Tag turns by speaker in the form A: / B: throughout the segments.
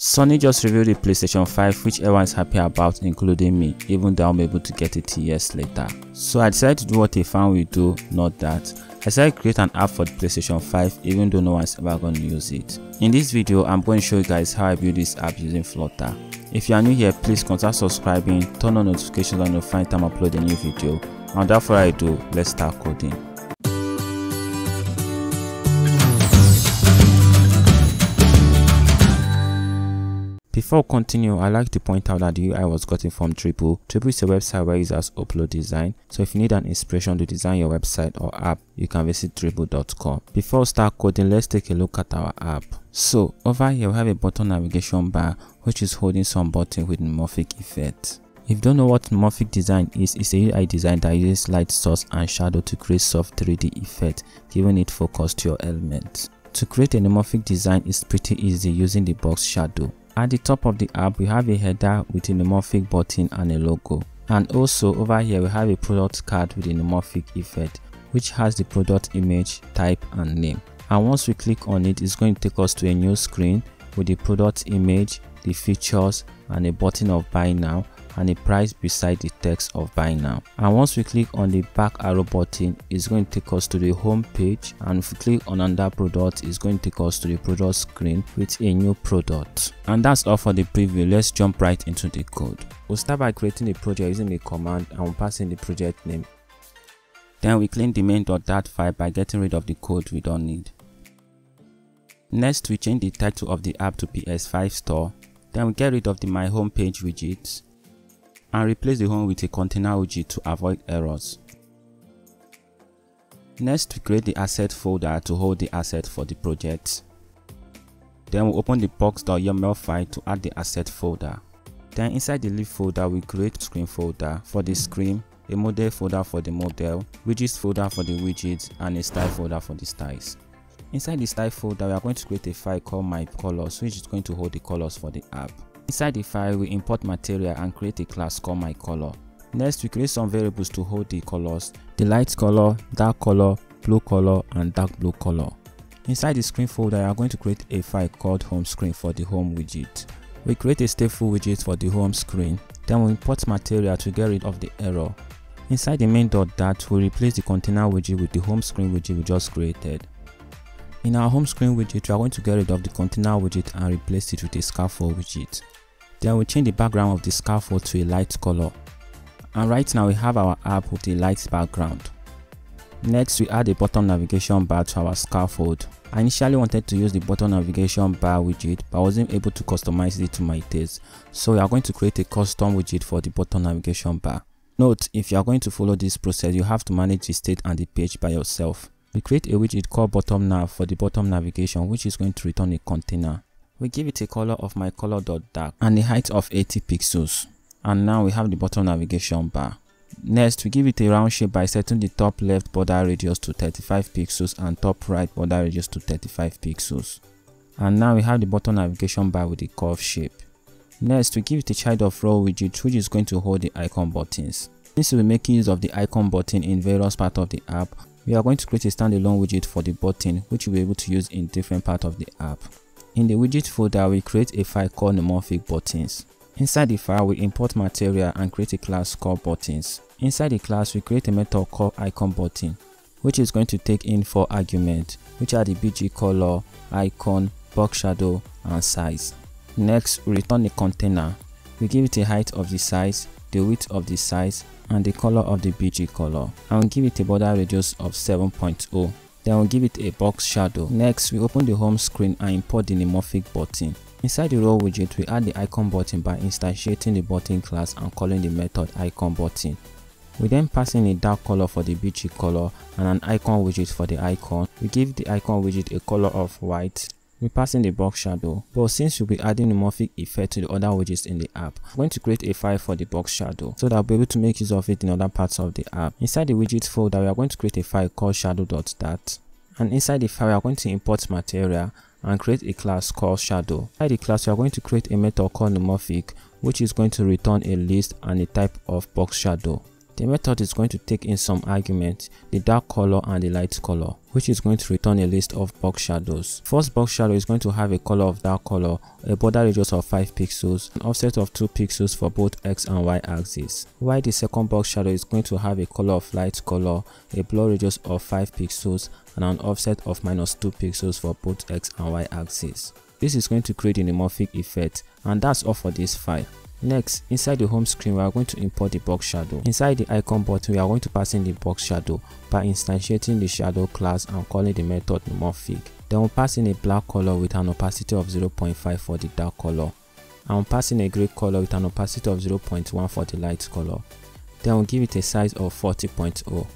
A: Sony just revealed the PlayStation 5 which everyone's happy about including me even though I'm able to get it years later. So I decided to do what a fan will do, not that. I decided to create an app for the PlayStation 5 even though no one's ever going to use it. In this video, I'm going to show you guys how I build this app using Flutter. If you are new here, please consider subscribing, turn on notifications and you'll find time upload a new video. And without further ado, let's start coding. Before continue, I like to point out that the UI was gotten from Dribbble. Dribbble is a website where users upload design, so if you need an inspiration to design your website or app, you can visit dribbble.com. Before start coding, let's take a look at our app. So, over here we have a button navigation bar which is holding some button with morphic effect. If you don't know what morphic design is, it's a UI design that uses light source and shadow to create soft 3D effect, giving it focus to your element. To create a morphic design is pretty easy using the box shadow. At the top of the app, we have a header with a neumorphic button and a logo. And also over here, we have a product card with a neumorphic effect, which has the product image, type and name. And once we click on it, it's going to take us to a new screen with the product image, the features and a button of buy now and a price beside the text of buy now. And once we click on the back arrow button it's going to take us to the home page. And if we click on another product it's going to take us to the product screen with a new product. And that's all for the preview. Let's jump right into the code. We'll start by creating a project using the command and we'll pass in the project name. Then we clean the main.dart file by getting rid of the code we don't need. Next we change the title of the app to ps5 store. Then we get rid of the my home page widgets and replace the home with a container widget to avoid errors. Next, we create the asset folder to hold the asset for the project. Then we open the box.yaml file to add the asset folder. Then inside the lib folder, we create screen folder for the screen, a model folder for the model, widgets folder for the widgets, and a style folder for the styles. Inside the style folder, we are going to create a file called my colors, which is going to hold the colors for the app. Inside the file, we import material and create a class called myColor. Next, we create some variables to hold the colors, the light color, dark color, blue color, and dark blue color. Inside the screen folder, we are going to create a file called home screen for the home widget. We create a stateful widget for the home screen, then we import material to get rid of the error. Inside the main.dart, we replace the container widget with the home screen widget we just created. In our home screen widget, we are going to get rid of the container widget and replace it with a scaffold widget. Then we change the background of the scaffold to a light color. And right now we have our app with a light background. Next we add a bottom navigation bar to our scaffold. I initially wanted to use the bottom navigation bar widget but I wasn't able to customize it to my taste. So we are going to create a custom widget for the bottom navigation bar. Note, if you are going to follow this process, you have to manage the state and the page by yourself. We create a widget called bottom nav for the bottom navigation which is going to return a container. We give it a color of my color.dark and a height of 80 pixels. And now we have the bottom navigation bar. Next, we give it a round shape by setting the top left border radius to 35 pixels and top right border radius to 35 pixels. And now we have the bottom navigation bar with a curved shape. Next, we give it a child of row widget which is going to hold the icon buttons. Since we're making use of the icon button in various parts of the app, we are going to create a standalone widget for the button which we'll be able to use in different parts of the app. In the widget folder, we create a file called neumorphic buttons. Inside the file, we import material and create a class called buttons. Inside the class, we create a method called icon button, which is going to take in four arguments, which are the BG color, icon, box shadow, and size. Next, we return a container. We give it a height of the size, the width of the size, and the color of the BG color, and we give it a border radius of 7.0. Then we'll give it a box shadow. Next, we open the home screen and import the neumorphic button. Inside the row widget, we add the icon button by instantiating the button class and calling the method icon button. We then pass in a dark color for the BG color and an icon widget for the icon. We give the icon widget a color of white. We pass in the box shadow, but since we'll be adding neumorphic effect to the other widgets in the app, I'm going to create a file for the box shadow so that I'll be able to make use of it in other parts of the app. Inside the widget folder, we are going to create a file called shadow.dart and inside the file, we are going to import material and create a class called shadow. Inside the class, we are going to create a method called neumorphic which is going to return a list and a type of box shadow. The method is going to take in some arguments, the dark color and the light color.
B: Which is going to return a list of box shadows. First box shadow is going to have a color of dark color, a border radius of 5 pixels, an offset of 2 pixels for both x and y axis. While the second box shadow is going to have a color of light color, a blur radius of 5 pixels, and an offset of minus 2 pixels for both x and y axis. This is going to create a neuromorphic effect and that's all for this file. Next, inside the home screen, we are going to import the box shadow. Inside the icon button, we are going to pass in the box shadow by instantiating the shadow class and calling the method neuromorphic. Then we'll pass in a black color with an opacity of 0.5 for the dark color. And we'll pass in a gray color with an opacity of 0.1 for the light color. Then we'll give it a size of 40.0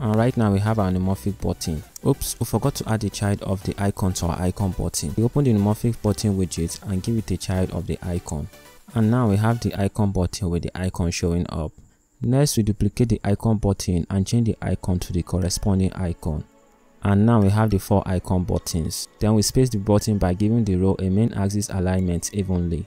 B: and right now we have our neuromorphic button oops we forgot to add the child of the icon to our icon button we open the neuromorphic button widget and give it a child of the icon and now we have the icon button with the icon showing up. Next we duplicate the icon button and change the icon to the corresponding icon. And now we have the four icon buttons. Then we space the button by giving the row a main axis alignment evenly.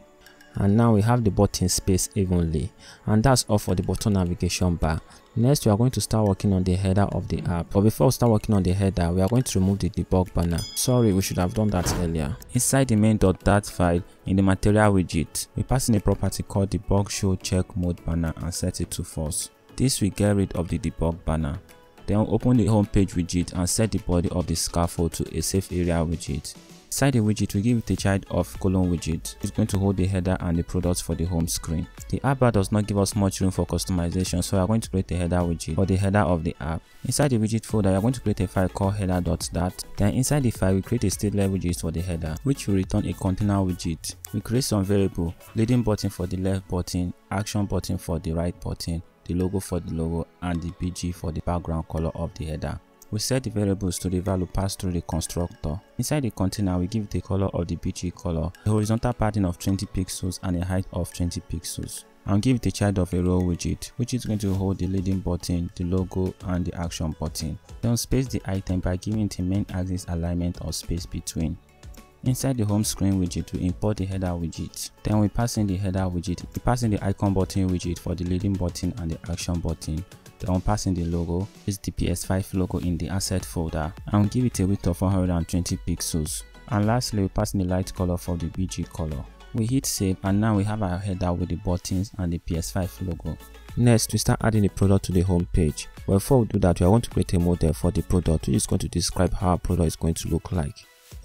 B: And now we have the button space evenly. And that's all for the button navigation bar next we are going to start working on the header of the app. But before we start working on the header we are going to remove the debug banner. Sorry we should have done that earlier. Inside the main.dart file in the material widget we pass in a property called debug show check mode banner and set it to false. This will get rid of the debug banner. Then we'll open the home page widget and set the body of the scaffold to a safe area widget Inside the widget, we give it a child of column widget. It's going to hold the header and the products for the home screen. The app bar does not give us much room for customization, so we are going to create a header widget for the header of the app. Inside the widget folder, we are going to create a file called header.dart. Then inside the file, we create a stateless widget for the header, which will return a container widget. We create some variable, leading button for the left button, action button for the right button, the logo for the logo, and the BG for the background color of the header. We set the variables to the value passed through the constructor. Inside the container, we give the color of the BG color, a horizontal padding of 20 pixels and a height of 20 pixels. And give a child of a row widget, which is going to hold the leading button, the logo, and the action button. Then space the item by giving the main axis alignment or space between. Inside the home screen widget, we import the header widget. Then we pass in the header widget. We pass in the icon button widget for the leading button and the action button. The logo, is the PS5 logo in the asset folder and give it a width of 120 pixels. And lastly, we pass in the light color for the BG color. We hit save and now we have our header with the buttons and the PS5 logo. Next, we start adding the product to the home page. Before we do that, we are going to create a model for the product which is going to describe how our product is going to look like.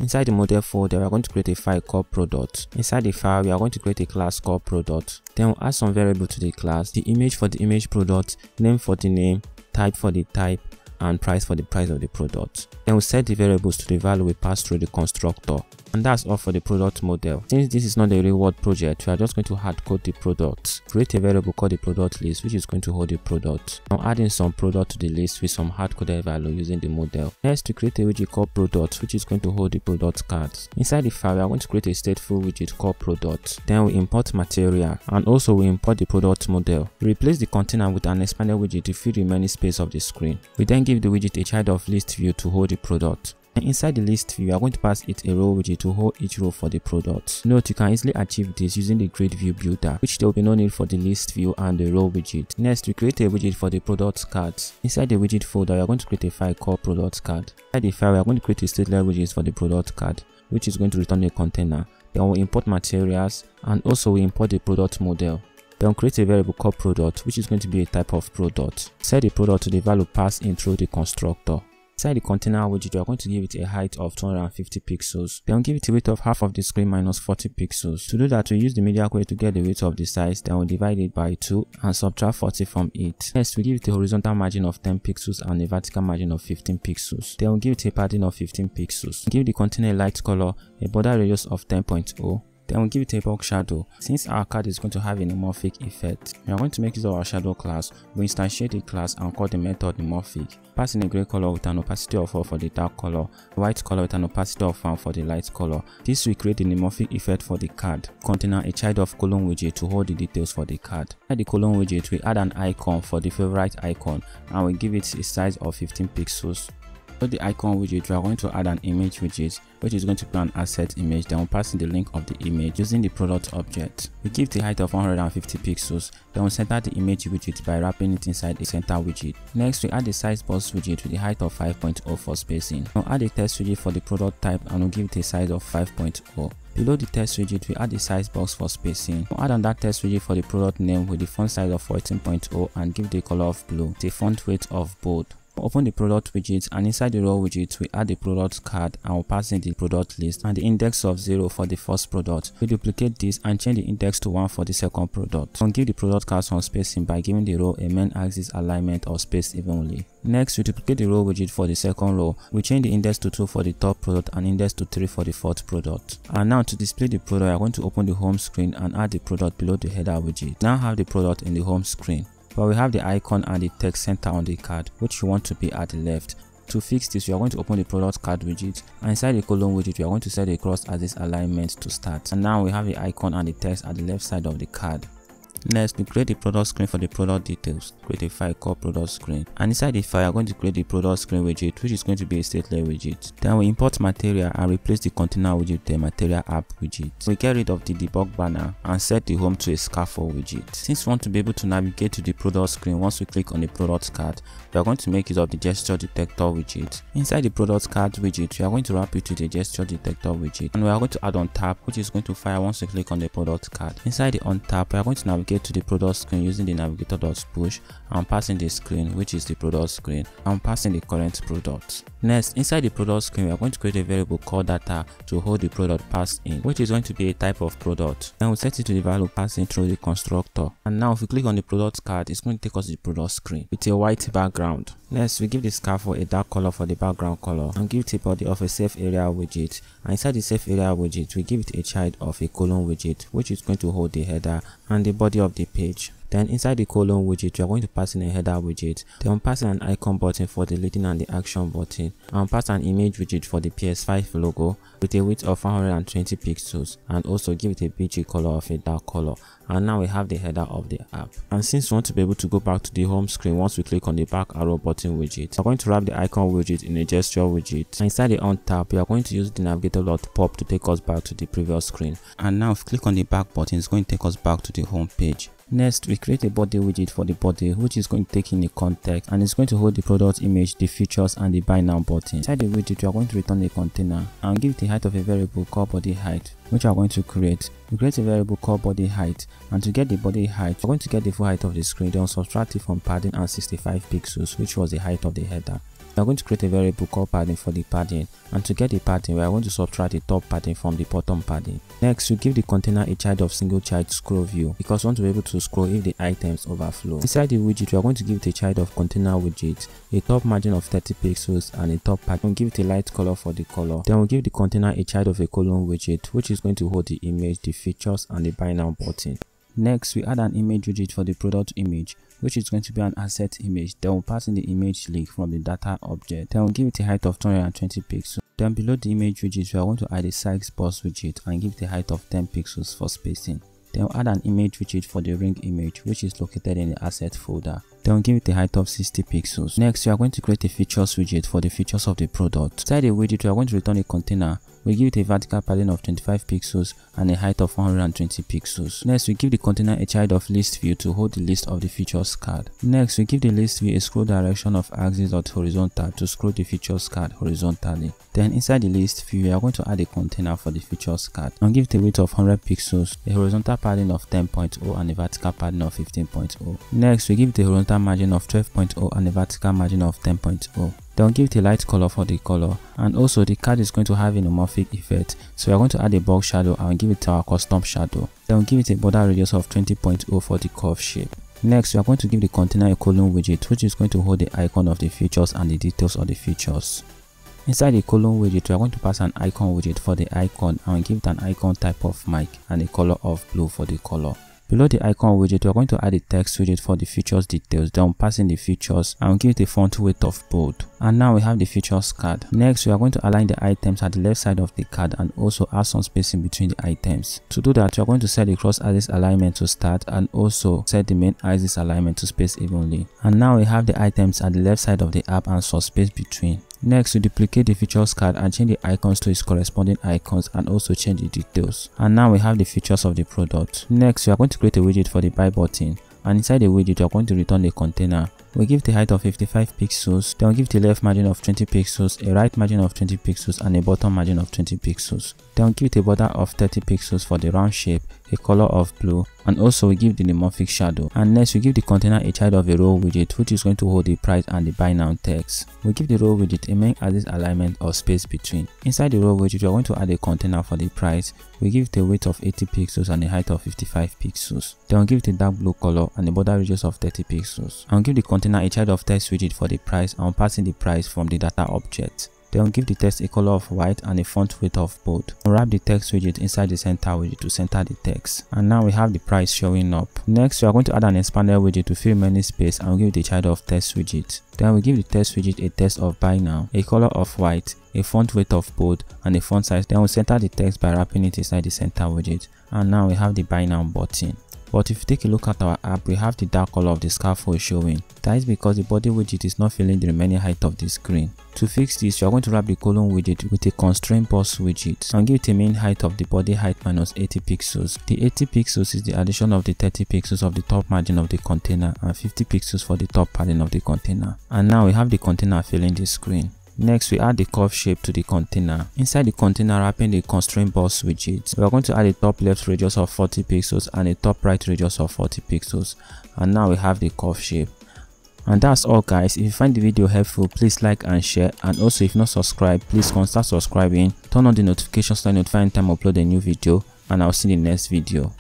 B: Inside the model folder, we are going to create a file called product. Inside the file, we are going to create a class called product. Then we'll add some variable to the class, the image for the image product, name for the name, type for the type, and price for the price of the product. Then we'll set the variables to the value we pass through the constructor. And that's all for the product model. Since this is not a reward project, we are just going to hard code the product. Create a variable called the product list, which is going to hold the product. Now adding some product to the list with some hard coded value using the model. Next, to create a widget called product, which is going to hold the product cards. Inside the file, we are going to create a stateful widget called product. Then we import material, and also we import the product model. We replace the container with an expanded widget to fill the remaining space of the screen. We then give the widget a child of list view to hold the product. And inside the list view, we are going to pass it a row widget to hold each row for the product. Note you can easily achieve this using the grid view builder, which there will be no need for the list view and the row widget. Next, we create a widget for the product cards. Inside the widget folder, we are going to create a file called product card. Inside the file, we are going to create a stateless widget for the product card, which is going to return a container. Then we'll import materials and also we import the product model. Then create a variable called product, which is going to be a type of product. Set the product to the value passed in through the constructor. Inside the container widget, we are going to give it a height of 250 pixels. Then give it a width of half of the screen minus 40 pixels. To do that, we use the media query to get the width of the size, then we divide it by 2 and subtract 40 from it. Next, we give it a horizontal margin of 10 pixels and a vertical margin of 15 pixels. Then we give it a padding of 15 pixels. Give the container a light color, a border radius of 10.0, then we give it a box shadow. Since our card is going to have a neuromorphic effect, we are going to make use of our shadow class. We instantiate the class and call the method neuromorphic. Pass in a gray color with an opacity of 4 for the dark color, white color with an opacity of 1 for the light color. This will create the neuromorphic effect for the card, containing a child of column widget to hold the details for the card. At the column widget, we add an icon for the favorite icon and we give it a size of 15 pixels
A: For the icon widget, we are going to add an image widget, which is going to be an asset image. Then we'll pass in the link of the image using the product object. We give the height of 150 pixels. Then we'll center the image widget by wrapping it inside a center widget. Next, we add the size box widget with the height of 5.0 for spacing. We'll add a text widget for the product type and we'll give it a size of 5.0. Below the text widget, we add the size box for spacing. We'll add on that text widget for the product name with the font size of 14.0 and give the color of blue, the font weight of bold open the product widget and inside the row widget we add the product card and we'll pass in the product list and the index of 0 for the first product. We duplicate this and change the index to 1 for the second product. And give the product card some spacing by giving the row a main axis alignment or space evenly. Next, we duplicate the row widget for the second row. We change the index to 2 for the top product and index to 3 for the fourth product. And now to display the product, are going to open the home screen and add the product below the header widget. Now have the product in the home screen but we have the icon and the text center on the card which you want to be at the left. To fix this we are going to open the product card widget and inside the column widget we are going to set the cross axis alignment to start. And now we have the icon and the text at the left side of the card Next, we create the product screen for the product details. Create a file called product screen. And inside the file, are going to create the product screen widget, which is going to be a stateless widget. Then we import material and replace the container widget with the material app widget. We get rid of the debug banner and set the home to a scaffold widget. Since we want to be able to navigate to the product screen once we click on the product card, we are going to make use of the gesture detector widget. Inside the product card widget, we are going to wrap it with the gesture detector widget. And we are going to add on tap, which is going to fire once we click on the product card. Inside the on tap, we are going to navigate navigate to the product screen using the navigator.push and passing the screen which is the product screen and passing the current product. Next, inside the product screen, we are going to create a variable called data to hold the product passed in, which is going to be a type of product. Then we set it to the value passing through the constructor. And now if we click on the product card, it's going to take us to the product screen with a white background. Next, we give the scaffold a dark color for the background color and give it a body of a safe area widget. And inside the safe area widget, we give it a child of a column widget, which is going to hold the header and the body of the page. Then inside the column widget, you are going to pass in a header widget. Then pass in an icon button for the leading and the action button. And pass an image widget for the PS5 logo with a width of 120 pixels and also give it a BG color of a dark color. And now we have the header of the app. And since we want to be able to go back to the home screen once we click on the back arrow button widget, we're going to wrap the icon widget in a gesture widget. And inside the on tap, we are going to use the navigator.pop to take us back to the previous screen. And now if we click on the back button, it's going to take us back to the home page. Next, we create a body widget for the body which is going to take in the context and it's going to hold the product image, the features and the buy now button. Inside the widget, we are going to return a container and give the height of a variable called body height which we are going to create. We create a variable called body height and to get the body height, we're going to get the full height of the screen then subtract it from padding and 65 pixels which was the height of the header. We are going to create a variable called padding for the padding and to get the padding we are going to subtract the top padding from the bottom padding. Next we give the container a child of single child scroll view because we want to be able to scroll if the items overflow. Inside the widget we are going to give it a child of container widget, a top margin of 30 pixels and a top padding. We'll give it a light color for the color. Then we'll give the container a child of a column widget which is going to hold the image, the features and the buy now button. Next, we add an image widget for the product image, which is going to be an asset image. Then we'll pass in the image link from the data object. Then we'll give it a height of 220 pixels. Then below the image widget, we are going to add a size box widget and give it a height of 10 pixels for spacing. Then we'll add an image widget for the ring image, which is located in the asset folder. Then we'll give it a height of 60 pixels. Next, we are going to create a features widget for the features of the product. Inside the widget, we are going to return a container we give it a vertical padding of 25 pixels and a height of 120 pixels. Next, we give the container a child of list view to hold the list of the features card. Next, we give the list view a scroll direction of axis or horizontal to scroll the features card horizontally. Then inside the list view, we are going to add a container for the features card and give it a width of 100 pixels, a horizontal padding of 10.0 and a vertical padding of 15.0. Next, we give it a horizontal margin of 12.0 and a vertical margin of 10.0. Then give a light color for the color and also the card is going to have a homomorphic effect so we are going to add a box shadow and give it our custom shadow. Then give it a border radius of 20.0 for the curve shape. Next, we are going to give the container a column widget which is going to hold the icon of the features and the details of the features. Inside the column widget, we are going to pass an icon widget for the icon and give it an icon type of mic and a color of blue for the color. Below the icon widget, we're going to add a text widget for the features details, then pass in the features and we'll give it a font weight of bold. And now we have the features card. Next, we are going to align the items at the left side of the card and also add some spacing between the items. To do that, we are going to set the cross axis alignment to start and also set the main axis alignment to space evenly. And now we have the items at the left side of the app and some space between.
B: Next, we duplicate the features card and change the icons to its corresponding icons and also change the details. And now we have the features of the product. Next, we are going to create a widget for the buy button and inside the widget you are going to return a container we give the height of 55 pixels then we give the left margin of 20 pixels a right margin of 20 pixels and a bottom margin of 20 pixels. Then we give it a border of 30 pixels for the round shape a color of blue and also we give the neumorphic shadow. And next we give the container a child of a row widget which is going to hold the price and the buy now text. We give the row widget a main axis alignment or space between. Inside the row widget we are going to add a container for the price. We give the weight of 80 pixels and a height of 55 pixels. Then we give it a dark blue color and a border radius of 30 pixels. And give the container a child of text widget for the price and passing the price from the data object then give the text a color of white and a font weight of bold. Wrap the text widget inside the center widget to center the text. And now we have the price showing up. Next, we are going to add an expander widget to fill many space and give the child of text widget. Then we give the text widget a text of buy now, a color of white, a font weight of bold, and a font size. Then we center the text by wrapping it inside the center widget. And now we have the buy now button. But if you take a look at our app, we have the dark color of the scaffold showing. That is because the body widget is not filling the remaining height of the screen. To fix this, you are going to wrap the column widget with a constraint box widget and give it a main height of the body height minus 80 pixels. The 80 pixels is the addition of the 30 pixels of the top margin of the container and 50 pixels for the top padding of the container. And now we have the container filling the screen. Next, we add the curve shape to the container. Inside the container, wrapping the constraint box widget, we are going to add a top left radius of 40 pixels and a top right radius of 40 pixels. And now we have the curve shape. And that's all guys. If you find the video helpful, please like and share. And also if not subscribed, please consider subscribing. Turn on the notifications so you notify anytime I upload a new video. And I'll see you in the next video.